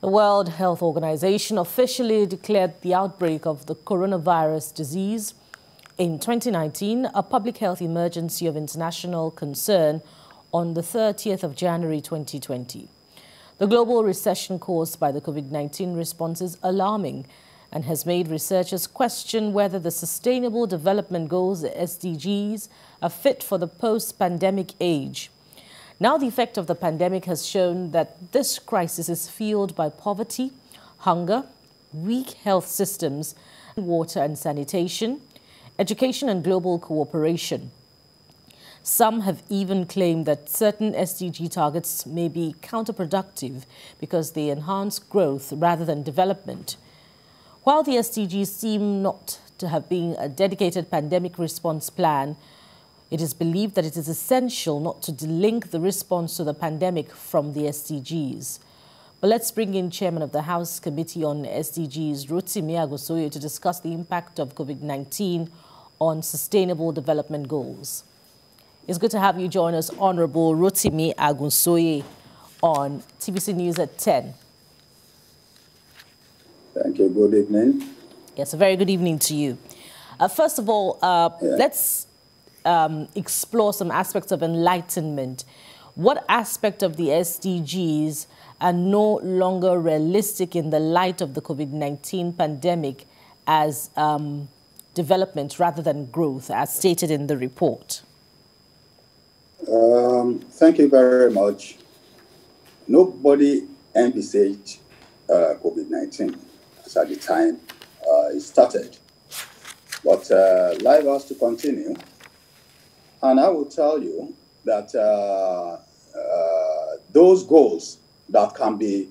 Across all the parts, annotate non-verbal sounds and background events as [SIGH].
The World Health Organization officially declared the outbreak of the coronavirus disease in 2019 a public health emergency of international concern on the 30th of January 2020. The global recession caused by the COVID-19 response is alarming and has made researchers question whether the Sustainable Development Goals, SDGs, are fit for the post-pandemic age. Now the effect of the pandemic has shown that this crisis is fueled by poverty, hunger, weak health systems, water and sanitation, education and global cooperation. Some have even claimed that certain SDG targets may be counterproductive because they enhance growth rather than development. While the SDGs seem not to have been a dedicated pandemic response plan, it is believed that it is essential not to delink the response to the pandemic from the SDGs. But let's bring in Chairman of the House Committee on SDGs, Rotimi Agunsoye, to discuss the impact of COVID-19 on sustainable development goals. It's good to have you join us, Honorable Rotimi Agunsoye, on TVC News at 10. Thank you. Good evening. Yes, a very good evening to you. Uh, first of all, uh, yeah. let's um, explore some aspects of enlightenment. What aspect of the SDGs are no longer realistic in the light of the COVID-19 pandemic as um, development rather than growth, as stated in the report? Um, thank you very much. Nobody envisaged uh, COVID-19 at the time uh, it started. But uh, life has to continue. And I will tell you that uh, uh, those goals that can be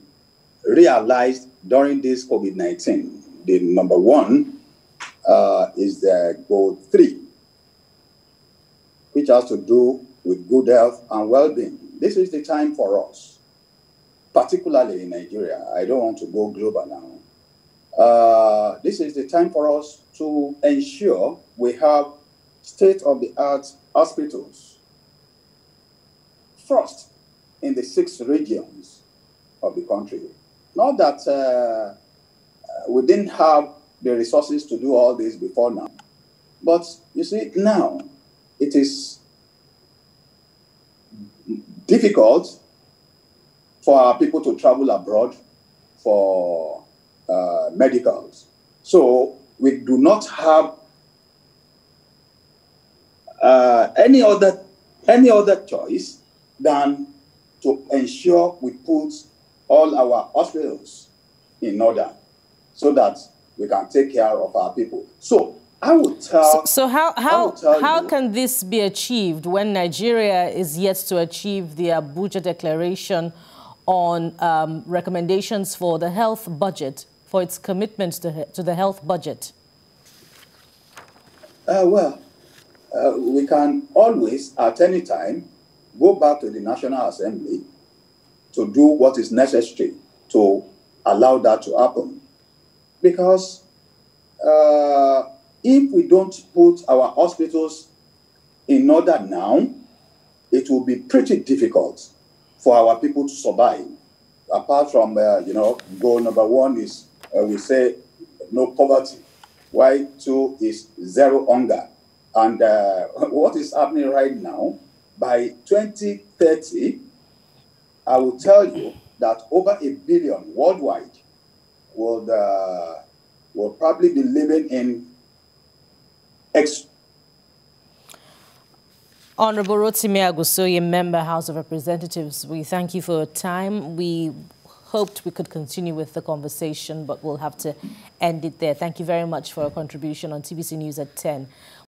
realized during this COVID 19, the number one uh, is the goal three, which has to do with good health and well being. This is the time for us, particularly in Nigeria. I don't want to go global now. Uh, this is the time for us to ensure we have state of the art hospitals. First, in the six regions of the country. Not that uh, uh, we didn't have the resources to do all this before now, but you see, now it is difficult for our people to travel abroad for uh, medicals. So we do not have uh, any other any other choice than to ensure we put all our hospitals in order so that we can take care of our people. So I would tell. So, so how how how you, can this be achieved when Nigeria is yet to achieve the Abuja Declaration on um, recommendations for the health budget for its commitment to, to the health budget? Uh, well, uh, we can always, at any time, go back to the National Assembly to do what is necessary to allow that to happen. Because uh, if we don't put our hospitals in order now, it will be pretty difficult for our people to survive. Apart from, uh, you know, goal number one is uh, we say no poverty, while two is zero hunger. And uh, [LAUGHS] what is happening right now, by 2030, I will tell you that over a billion worldwide will, uh, will probably be living in ex Honorable Rotimi Agunsoye, Member, House of Representatives, we thank you for your time. We hoped we could continue with the conversation, but we'll have to end it there. Thank you very much for your contribution on TVC News at 10.